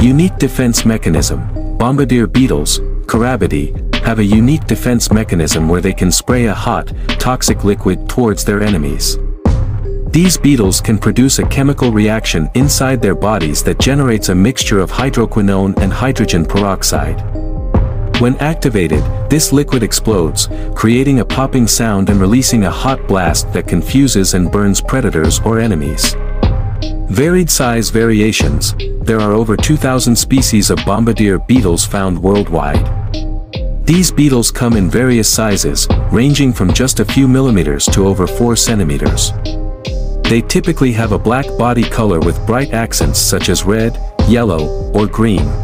Unique defense mechanism. Bombardier beetles, Carabidae, have a unique defense mechanism where they can spray a hot, toxic liquid towards their enemies. These beetles can produce a chemical reaction inside their bodies that generates a mixture of hydroquinone and hydrogen peroxide. When activated, this liquid explodes, creating a popping sound and releasing a hot blast that confuses and burns predators or enemies. Varied size variations, there are over 2,000 species of bombardier beetles found worldwide. These beetles come in various sizes, ranging from just a few millimeters to over 4 centimeters. They typically have a black body color with bright accents such as red, yellow, or green.